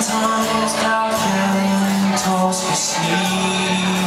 Sometimes doubt can toss me sleep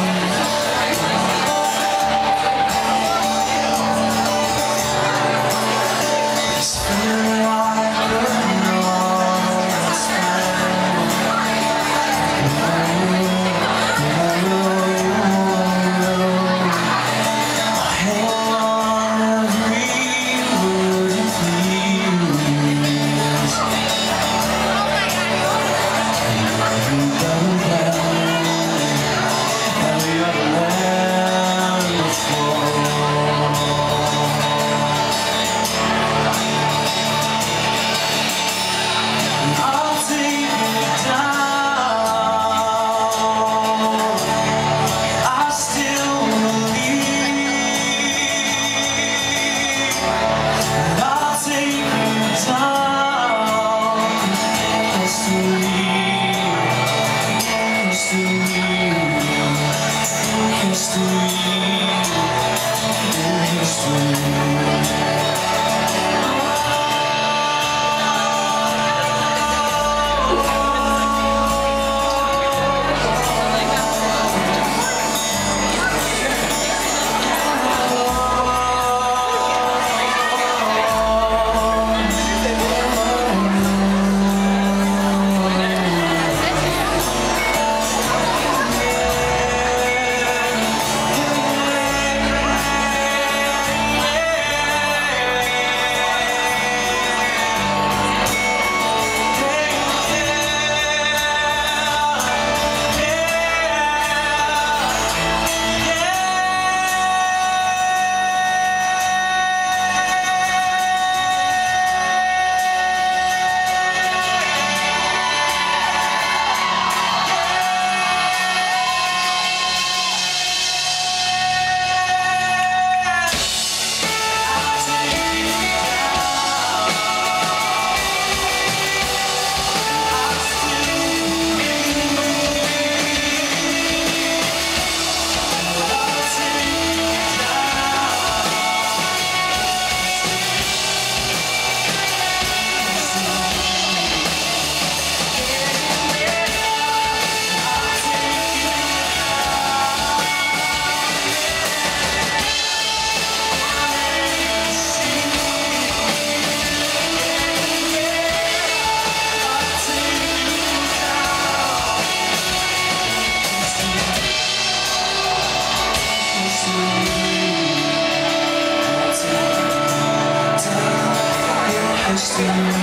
Christine.